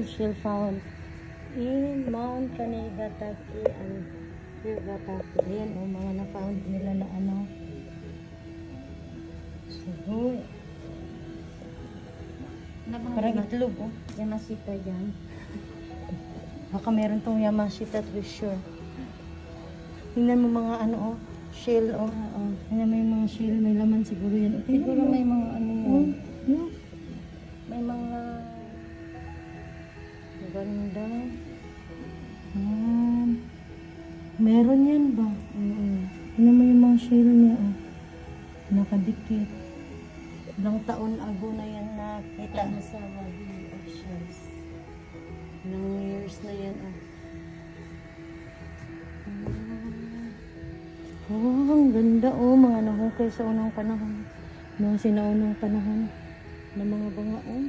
shell found in Mount Kanigataki and Higataki. Ayan, o, mga na-found nila na ano. Sugo. Parang itlog, oh. Yamashita dyan. Baka meron tong Yamashita treasure. Tingnan mo mga ano, oh. Shell, oh. Oo. Tingnan mo yung mga shell. May laman siguro yan. Siguro may mga ano Oh, Nakadikit. Ilang taon ago na yan nakita mo sa Wadi of Shells. Ilang years na yan. Ah. Oh, ang ganda, oh. Mga nahukay sa unang panahon. Mga sinaunang panahon ng mga banga, oh.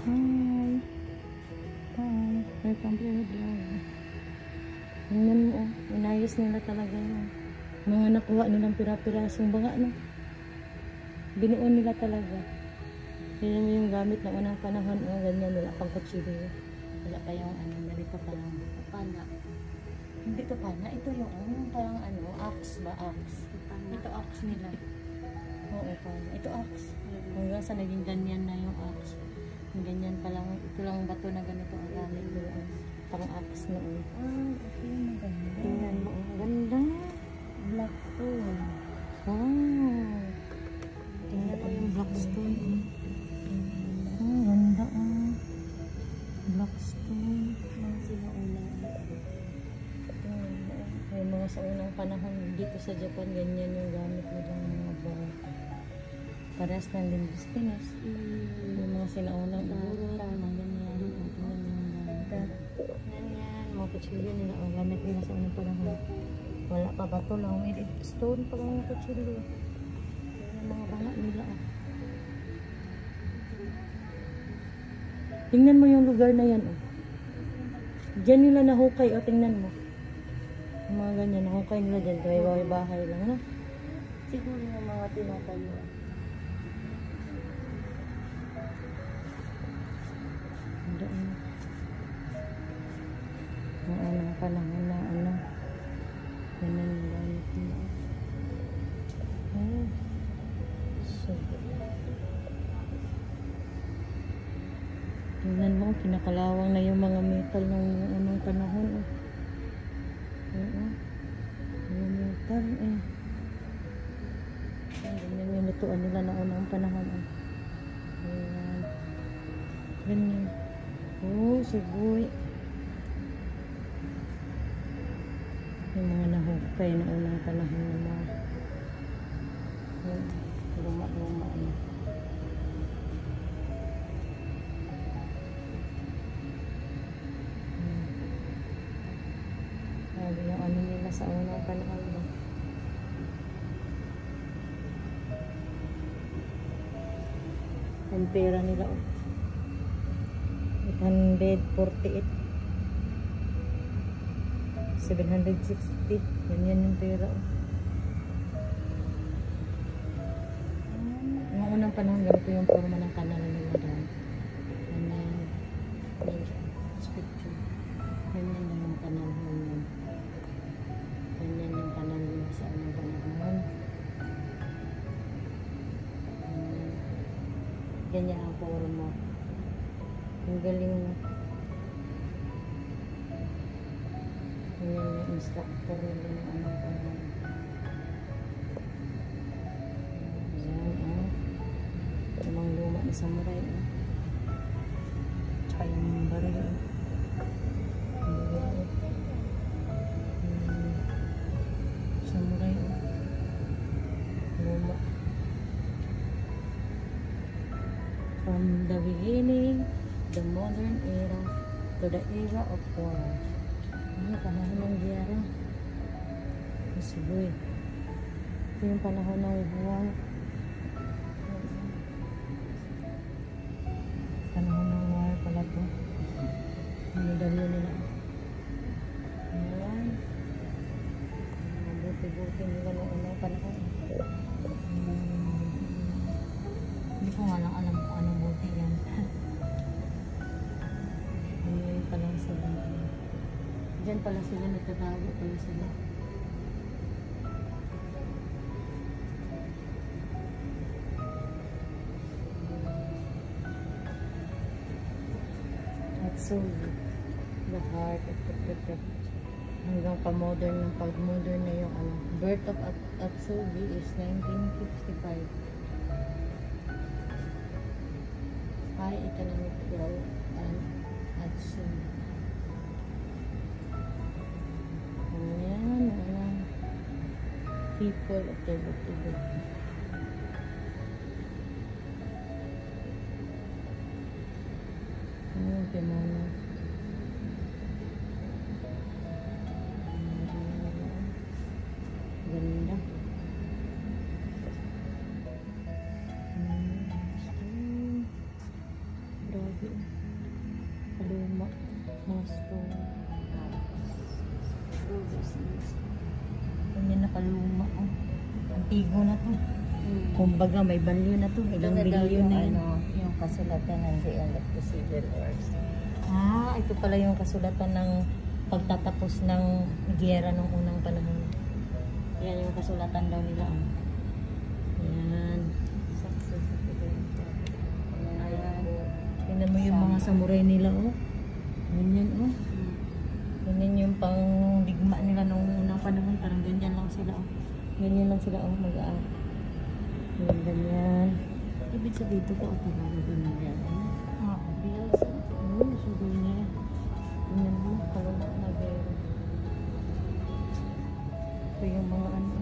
Hi. Hi. Welcome to the vlog. Tingnan mo, oh. Inayos nila talaga yun. Mga nakuha nilang pira-pirasong banga, no? Binuo nila talaga. Tingnan mo yung gamit ng unang panahon, oh. Ganyan, wala pang kutsilyo. Wala pa yung ano, narito pa lang. Pana. Hindi to pana. Ito yung ano, parang ano, axe ba? Axe. Ito axe nila. Oo, pana. Ito axe. Hanggang sa naging ganyan na yung axe. Ganyan pa lang. Ito lang bato na ganito ang gamit doon. Pang axe noon. Ah, okay. Maganda. Tingnan mo. Ang ganda. Black stone. Wow. Tingnan mo yung blackstone. Oh, ang ganda ah. Blackstone. Mga sinauna. Tingnan mo. May mga sa unang panahon dito sa Japan, ganyan yung gamit nilang mga bang. Parehas ng limbis pinas. Mm. Mga sinaunang Siguro, uro. tama, ganyan. Yung gamit. Ganyan, mga kutsilyo nila. O, gamit nila sa unang panahon. Wala pa bato lang. May stone pa lang yung kutsilyo. Yung mga banga nila. Oh. Tingnan mo yung lugar na yan. Oh. Diyan nila nahukay. O, tingnan mo. Mga ganyan, nahukay nila dyan. May bahay-bahay lang. Ano? Siguro yung mga tinatayo. Panahon na ano. Ganun yung gamit nila. Oh. So, Tingnan mo, kinakalawang na yung mga metal ng unang panahon. Oh. Oo. Yung metal eh. Ganyan yung lutuan nila ng unang panahon. Oh. Ayan. Ganyan. Oh, sugoy. Nahukay na unang panahon ng mga luma-luma na. Sabi yung ano nila sa unang panahon ba? Ang pera nila oh. 848 760 yan yan yung pera oh. Noong unang panahon ganito yung forma ng kanal nila dahil yan yan picture. Yan yan yung kanal yan yan yan yung kanal nila sa unang panahon. Yan. ganyan ang forma. Ang galing na yung instructor nila ng anong panahon Ayan, ah. Yung mga luma ni samurai, ah. Tsaka yung baril, ah. Yung. Samurai, ah. From the beginning, the modern era, to the era of war. Ano, panahon ng giyara. Masiboy. Ito yung panahon ng war. Diyan pala sila, nagtatago pala sila. Atsugi. The heart of the perfect. Hanggang pa-modern ng pag-modern na yung ano. Birth of At Atsugi is 1955. High economic growth and Atsugi. People of the Bukidid. Ayan, kimono. Ganda. Grabe. Kaluma. Mga stone. Ganyan nakaluma. Oh. Antigo na to. Kumbaga may banyo na to. Ilang Ito yung na yun. ano, yung kasulatan ng the end of the civil wars. Ah, ito pala yung kasulatan ng pagtatapos ng giyera nung unang panahon. Yan yung kasulatan daw nila. oh. Yan. Ayan. Tingnan mo yung mga samurai nila, oh. Ganyan, oh. Ganyan yung pang Ganyan lang sila, oh. Mag-aak. Yan, ganyan. Ibig sabihin ito pa o talaga na yan. Ah, bills. Ano, sugar niya. Tingnan mo, kalula na pero. Ito yung mga ano,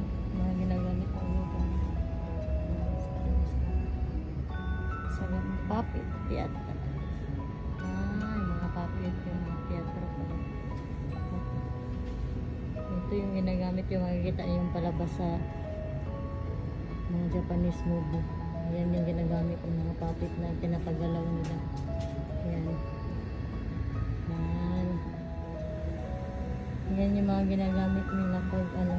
ginagamit yung makikita yung palabas sa mga Japanese movie. Yan yung ginagamit ng mga puppet na pinapagalaw nila. Yan. Yan. Yan yung mga ginagamit nila pag ano,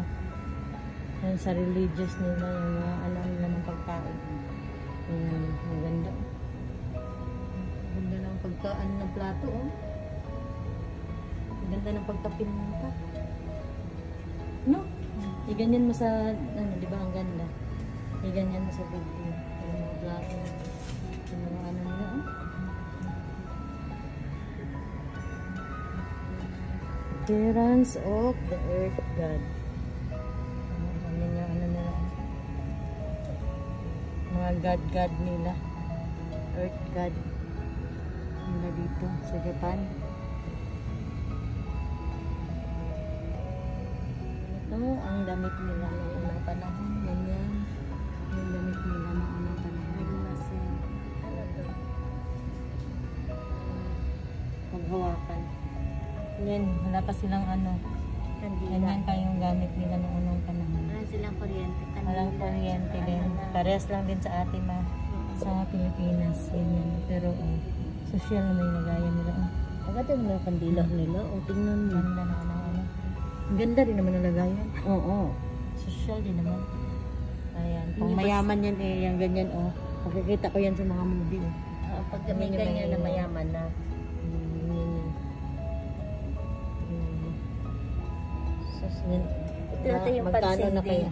yan sa religious nila, yung mga ano nila ng pagkain. Yan, maganda. Ganda ng pagkaan ng plato, oh. Ganda ng pagtapin ng tap. No? Iganyan mo sa, ano, di ba, ang ganda. Iganyan mo sa video. Yung mga. Yung mga ano nila, oh. Appearance of the earth god. Ano yung ano nila. Mga god-god nila. Earth god. Nila dito sa Japan. Ito ang damit nila noong unang panahon. Ganyan. Yung damit nila noong unang panahon. Ano to? Maghawakan. Yan, wala pa silang ano. Kandila. Ganyan pa yung gamit nila noong unang panahon. Wala silang kuryente. Kandila. Walang kuryente din. Parehas lang din sa atin ma sa Pilipinas. Ganyan. Pero oh, social na may nagaya nila. Oh. Agad yung mga kandila nila. O, tingnan mo. Ganda na. Ang Ganda din naman ang lagayan. Oo. Social din naman. Ayan. Pang Hindi ba- mayaman yan eh. Yung ganyan oh. Makikita ko yan sa mga movie oh. Pag may ganyan na may- mayaman na. Yun. Hmm. Sus, yun. Ito natin yung Magkano na pansindi. kaya?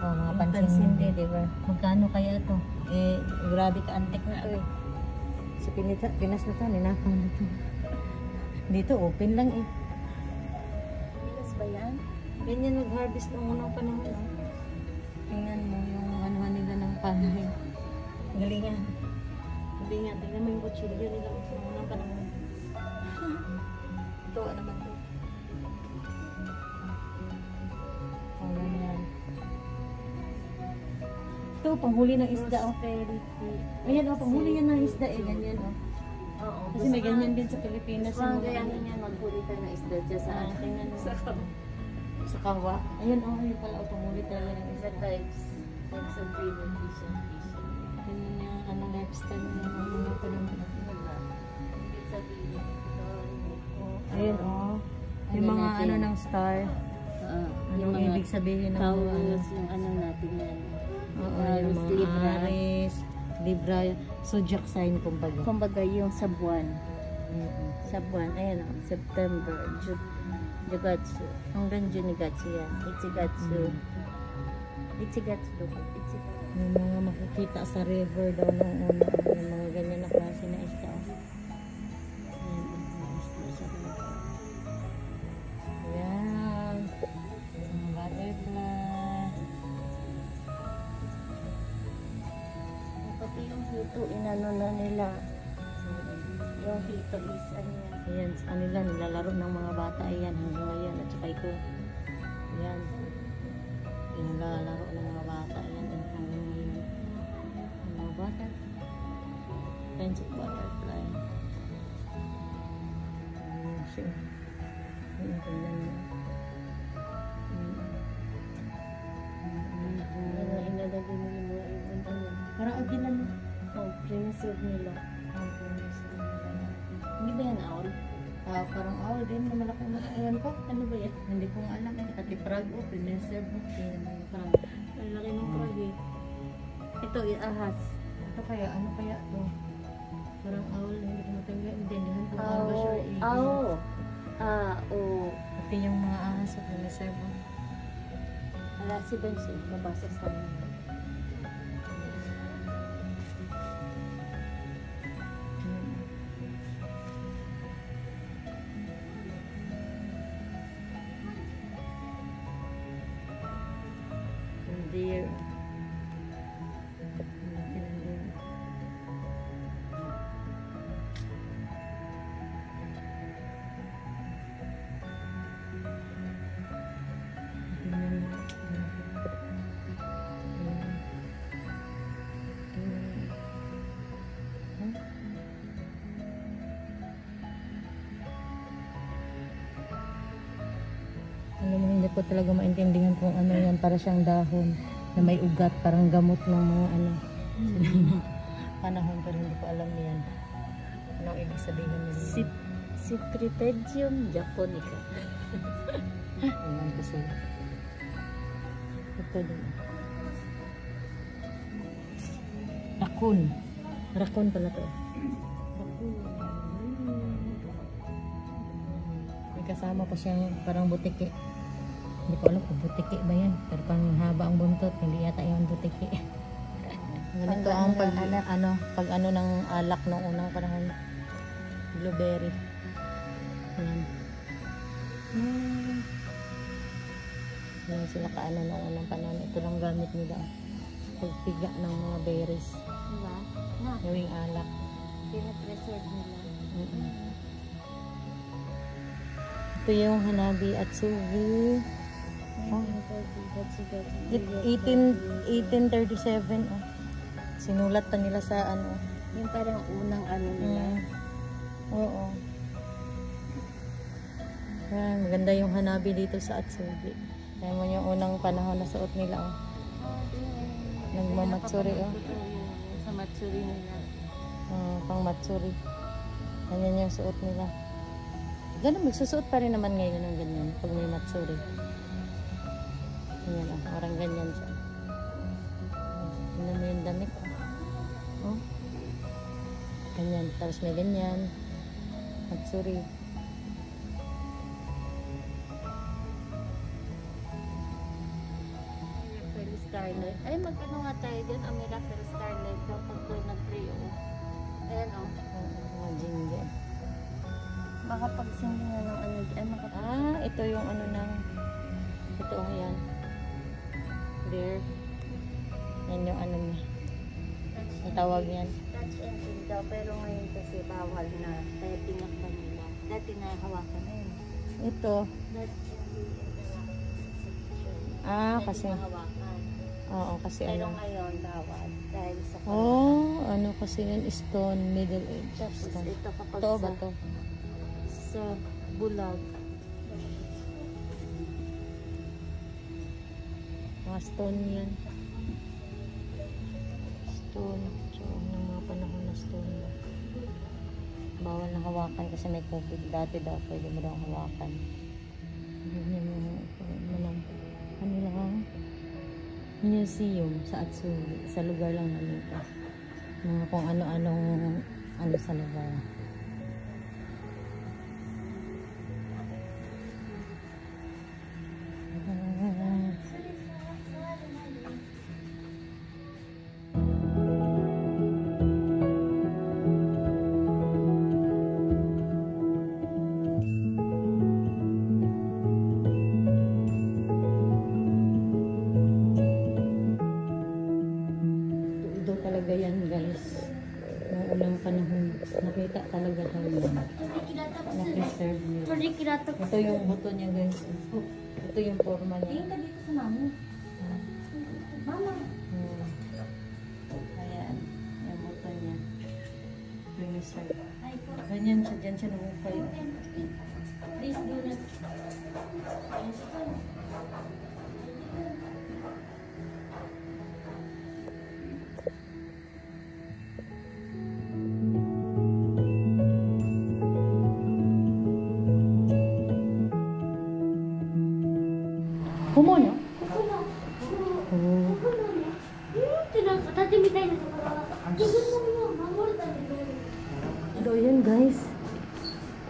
Oh, mga pansindi, pansindi, di ba? Magkano kaya to? Eh, grabe ka antik na to eh. Sa Pinas, Pinas na to, ninakaw na to. Dito, open lang eh. Yan? Ganyan mag-harvest ng unang panahon. Oh. Tingnan mo yung ano nila ng panahe. Galingan. Galingan. Tingnan mo yung kutsilyo nila sa unang panahon. Ito, ano naman to? Oh, ganyan. Ito, panghuli ng isda. Oh. Ayan, oh, panghuli yan ng isda eh. Ganyan, oh. Oo. Kasi may ganyan din sa Pilipinas. Yung mga ganyan yan, maghuli ka ng isda dyan sa Ah, atin. Sa Sa kawa. Ayan, oh, yun pala. Oh, panghuli talaga ng isda. types. Types of fish. Ganyan yung ano, lifestyle ng mga panahon. Wala. Sabihin, hindi ko. Ayun, oh. Yung Ano mga natin? ano ng star. Ah, Oo. Anong ibig sabihin ng mga ano? Taurus, yung ano natin yan. Oo, yung mga Libra. Libra, zodiac sign kumbaga. Kumbaga yung sa buwan. Mm-mm. Sa buwan, ayan o, September, Ju Jugatsu. Hanggang Junigatsu yan. Ichigatsu. Ichigatsu do. Ichigatsu. Yung mga makikita sa river daw nung una, yung mga ganyan na klase na isda. Hito is ano yan. Ayan, sa kanila, nilalaro ng mga bata. Ayan, hanggang ngayon. At saka ito. Ayan. Nilalaro ng mga bata. Ayan, hanggang ngayon. Yung mga butterfly. Kinds of butterfly. Ayan siya. Ayan. Mm, Yan ang inalagay nila mga ibon. Ano? Parang agilan mo. Oh, preserve nila. Din na malaki mata. Ayan ko. Ano ba yan? Hindi ko alam. Eh. Katiprag o, pineserve mo. Ayan, parang Ang laki ng frog eh. Ito, yung ahas. Ito kaya, ano kaya to? Parang owl, hindi ko matanggal. Intindihan kung owl ba siya ibon. Owl. Ah, oo. Pati yung mga ahas sa piniserve mo. Wala si Benson. Nabasa sa amin. Yung ko talaga maintindihan kung ano yan. Para siyang dahon na may ugat, parang gamot ng mga ano. panahon, pero hindi ko alam yan. Anong ibig sabihin nila? Si Cypripedium japonica. Ayan ko sila. Ito din. Rakun. Rakun pala to. May kasama pa siyang parang butiki. Hindi ko alam kung butiki ba yan. Pero pang haba ang buntot. Hindi yata yung butiki. Ganito ang pag, alak. ano, pag ano ng alak noong unang panahon. Blueberry. Yan. Hmm. Yan sila kaano noong unang panahon. Ito lang gamit nila. Pagpiga ng mga berries. Diba? Na, Gawing alak. pinapreserve nila. Mm-mm. Ito yung Hanabi at Sugi. Oh. It- 18, 1837. Oh. Sinulat pa nila sa ano. Yung parang unang ano nila. Mm. Oo. Yan, maganda yung Hanabi dito sa Atsugi. Kaya mo yung unang panahon na suot nila. Oh. Nagmamatsuri, oh. Sa matsuri nila. Ah, pang matsuri. Ganyan yung suot nila. Ganun, magsusuot pa rin naman ngayon ng ganyan pag may matsuri. Ganyan ah, parang ganyan siya. Tingnan mo yung damit ah. Oh. Ganyan, tapos may ganyan. Matsuri. Miracle Starlight. Ay, mag-ano nga tayo dyan? Ang Miracle Starlight daw pag doon nag-trio. Ayan o. Oh, mga ginger. Makapagsindi nga ng ano dyan. Makapag... Ah, ito yung ano ng ito oh yan. There. Yan yung ano niya. Ang tawag niyan. Touch engine daw. Pero ngayon kasi bawal na. Kaya tinakpan nila. Dati nahawakan na yun. Ito. Ah, kasi. Oo, kasi Pero ano. ngayon bawal. Dahil sa Oh, ano kasi yun? Stone, Middle Age. Tapos Stone. ito kapag Ito sa, ba to? sa bulag. Mga stone yan. Stone. So, ng mga panahon na stone na. Bawal na hawakan kasi may COVID. Dati daw pwede mo daw hawakan. Malang kanila kang museum sa Atsumi. Sa lugar lang nalipas. Mga kung ano-anong ano sa lugar. Na-preserve niya. Ito yung buto niya guys. Ito yung forma niya. Tingin ka dito sa mami. Mama. Hmm. Ayan. Yung buto niya. Preserve. Ay, po. Ganyan siya. Diyan siya nabukay. Please do not. Kumo no? Kuko na. Oh. Kuko na niya. Hmm, tinang- tati mi tayo na ito. Tignan mo mo. Mamul tayo. Ito yun guys.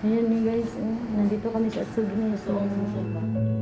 Ayan ni guys. Nandito kami sa Atsugi na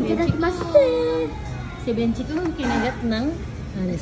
Itadakimasu. Si Benchi ko kinagat ng alis.